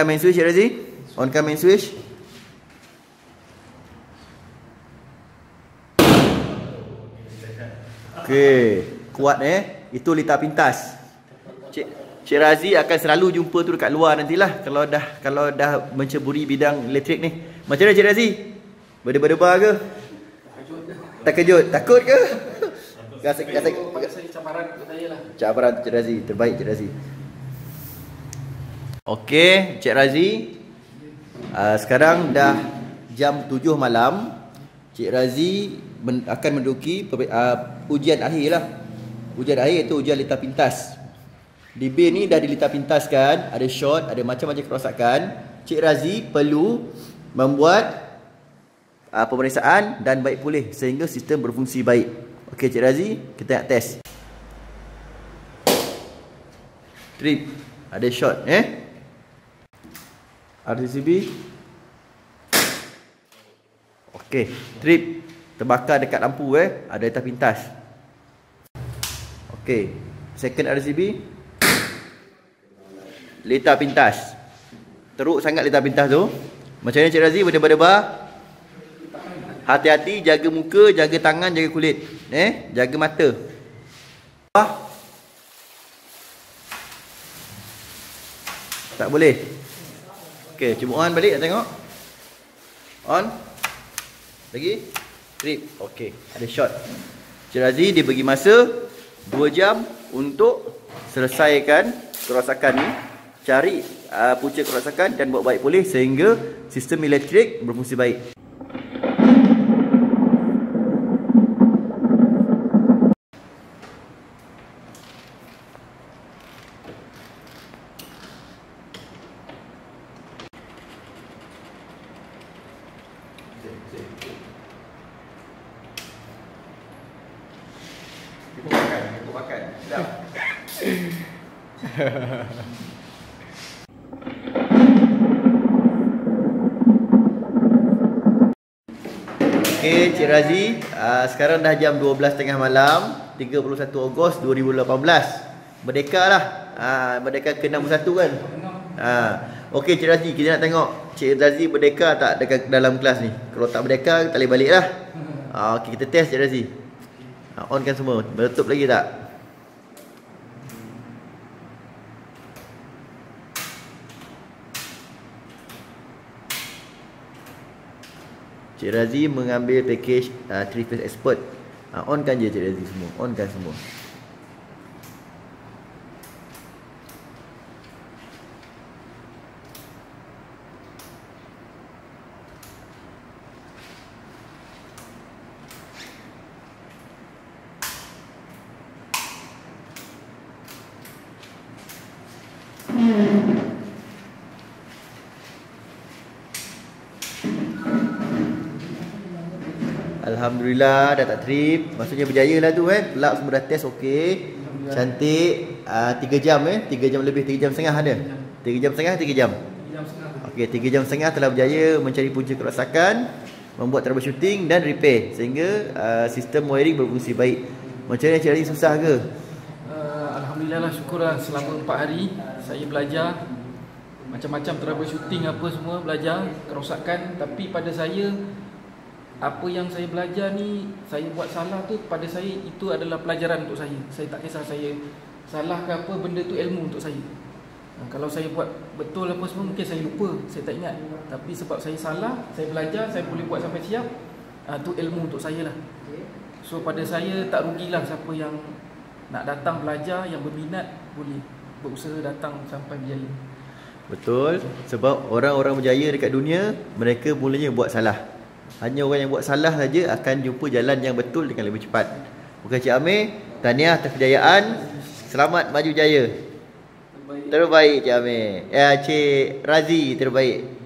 Main switch Cik Razi. Onkan main switch. Okey, kuat eh. Itu litar pintas. Cik Cik Razi akan selalu jumpa tu dekat luar nantilah kalau dah kalau dah menceburi bidang elektrik ni. Macam mana Cik Razi? Berdebar-debar ke? Terkejut. Takut ke? Rasa rasa cabaran untuk saya lah. cabaran Cik Razi. Terbaik Cik Razi. Okey, Cik Razi. Uh, sekarang dah jam 7 malam. Cik Razi men- akan menduduki uh, ujian akhir lah. Ujian akhir itu ujian litar pintas. Di bin ni dah dilitar pintaskan, ada shot, ada macam-macam kerosakan. Cik Razi perlu membuat uh, pemeriksaan dan baik pulih sehingga sistem berfungsi baik. Okey Cik Razi, kita nak test. Trip. Ada shot eh. RCCB. Okey, trip terbakar dekat lampu eh, ada litar pintas. Okey, second RCB. Litar pintas. Teruk sangat litar pintas tu. Macam mana Cik Razi berdebar-debar? Hati-hati jaga muka, jaga tangan, jaga kulit. Eh, jaga mata. Tak boleh. Okey, cuba on balik nak tengok. On. Lagi. Trip. Okey, ada shot. Cik Razi dia bagi masa 2 jam untuk selesaikan kerosakan ni. Cari uh, punca kerosakan dan buat baik pulih sehingga sistem elektrik berfungsi baik. Ibu makan. Okey, Cik Razi, uh, sekarang dah jam 12.30 malam, 31 Ogos 2018. Merdeka lah. Uh, merdeka ke-61 kan? Uh, Okey Cik Razi, kita nak tengok Cik Razi merdeka tak dekat dalam kelas ni. Kalau tak merdeka, tak boleh balik lah. Uh, Okey, kita test Cik Razi. Uh, on kan semua. Meletup lagi tak? Cik Razi mengambil package uh, 3 Face Expert. Uh, on kan je Cik Razi semua. On kan semua. Alhamdulillah dah tak trip. Maksudnya berjaya lah tu kan. Lab semua dah test okey. Cantik. Uh, 3 jam eh. 3 jam lebih. 3 jam setengah ada. 3 jam setengah 3 jam. Jam setengah. Okey, 3 jam setengah telah berjaya mencari punca kerosakan, membuat troubleshooting dan repair sehingga uh, sistem wiring berfungsi baik. Macam mana cari susah ke? Uh, Alhamdulillah lah syukurlah selama 4 hari saya belajar macam-macam troubleshooting apa semua belajar kerosakan tapi pada saya apa yang saya belajar ni saya buat salah tu pada saya itu adalah pelajaran untuk saya. Saya tak kisah saya salah ke apa benda tu ilmu untuk saya. Ha, Kalau saya buat betul apa semua mungkin saya lupa, saya tak ingat. Tapi sebab saya salah, saya belajar, saya boleh buat sampai siap. Ah tu ilmu untuk saya lah. So pada saya tak rugilah siapa yang nak datang belajar yang berminat boleh berusaha datang sampai berjaya. Betul. Sebab orang-orang berjaya dekat dunia, mereka mulanya buat salah. Hanya orang yang buat salah saja akan jumpa jalan yang betul dengan lebih cepat. Bukan Cik Amir, tahniah atas kejayaan. Selamat maju jaya. Terbaik Cik Amir. Ya, Cik Razi terbaik.